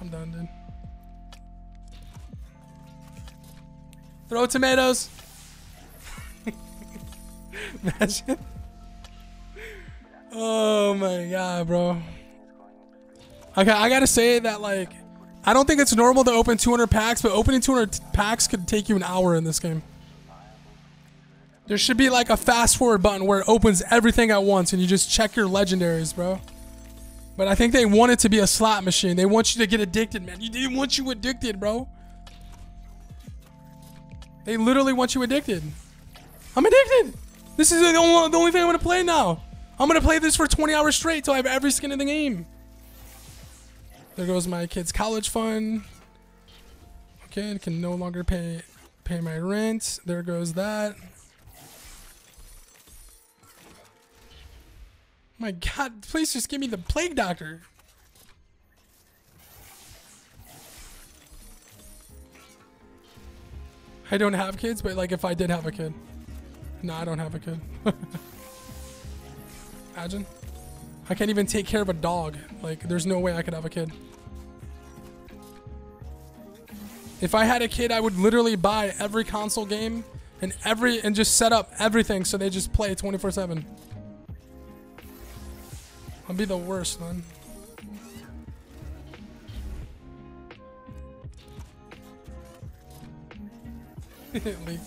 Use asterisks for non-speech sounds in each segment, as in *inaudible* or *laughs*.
I'm done, dude. Throw tomatoes. Imagine. Oh my god, bro. Okay, I gotta say that like, I don't think it's normal to open 200 packs, but opening 200 packs could take you an hour in this game. There should be like a fast forward button where it opens everything at once and you just check your legendaries, bro. But I think they want it to be a slot machine. They want you to get addicted, man. They want you addicted, bro. They literally want you addicted. I'm addicted. This is the only, the only thing I'm gonna play now. I'm gonna play this for 20 hours straight till I have every skin in the game. There goes my kid's college fund. Okay, I can no longer pay pay my rent. There goes that. My god, please just give me the plague doctor. I don't have kids, but like if I did have a kid. No, I don't have a kid. *laughs* Imagine. I can't even take care of a dog. Like, there's no way I could have a kid. If I had a kid, I would literally buy every console game and every and just set up everything so they just play 24/7. I'd be the worst, man. *laughs* it leaked.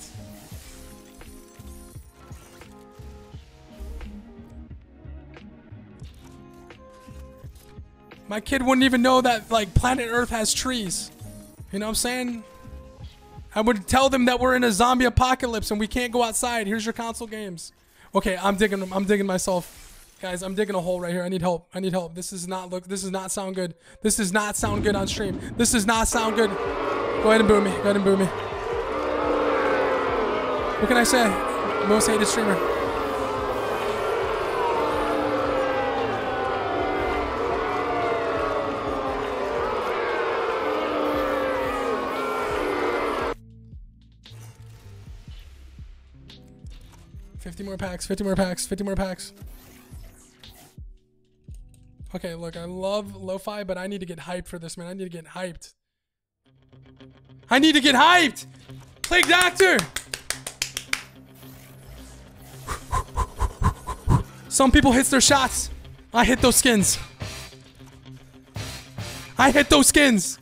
My kid wouldn't even know that like planet Earth has trees. You know what I'm saying? I would tell them that we're in a zombie apocalypse and we can't go outside. Here's your console games. Okay, I'm digging I'm digging myself. Guys, I'm digging a hole right here. I need help. I need help. This does not look this does not sound good. This does not sound good on stream. This does not sound good. Go ahead and boo me. Go ahead and boo me. What can I say? Most hated streamer. Fifty more packs. Fifty more packs. Fifty more packs. Okay, look, I love lo-fi, but I need to get hyped for this, man. I need to get hyped. I need to get hyped! Plague Doctor! Some people hit their shots. I hit those skins. I hit those skins.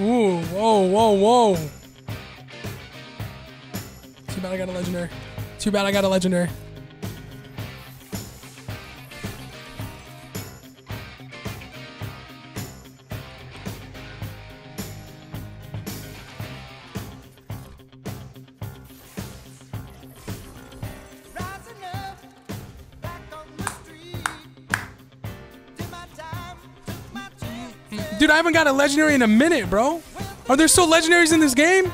Ooh, whoa, whoa, whoa. Too bad I got a legendary. Too bad I got a legendary. Dude, I haven't got a legendary in a minute, bro. Are there still legendaries in this game?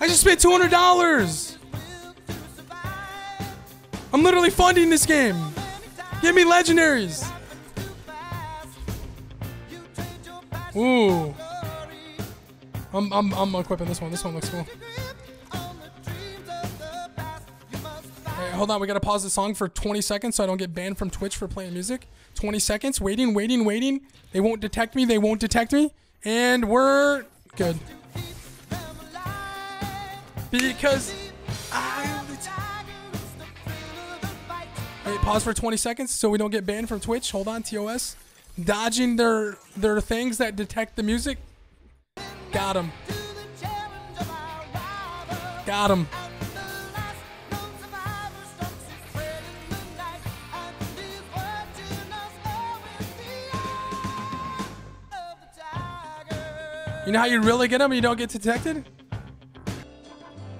I just spent $200. I'm literally funding this game. Give me legendaries. Ooh. I'm, I'm, I'm equipping this one. This one looks cool. Hold on. We got to pause the song for 20 seconds so I don't get banned from Twitch for playing music. 20 seconds. Waiting, waiting, waiting. They won't detect me. They won't detect me. And we're good. Because I... Wait, pause for 20 seconds so we don't get banned from Twitch. Hold on, TOS. Dodging their their things that detect the music. Got him. Got him. You know how you really get them and you don't get detected?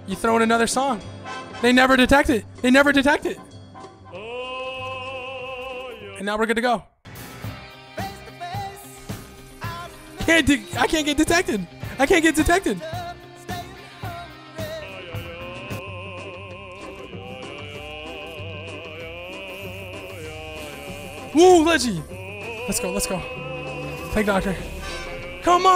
You throw in another song. They never detect it. They never detect it. And now we're good to go. Can't I can't get detected. I can't get detected. Woo, Leggy. Let's go, let's go. Plague Doctor. Come on.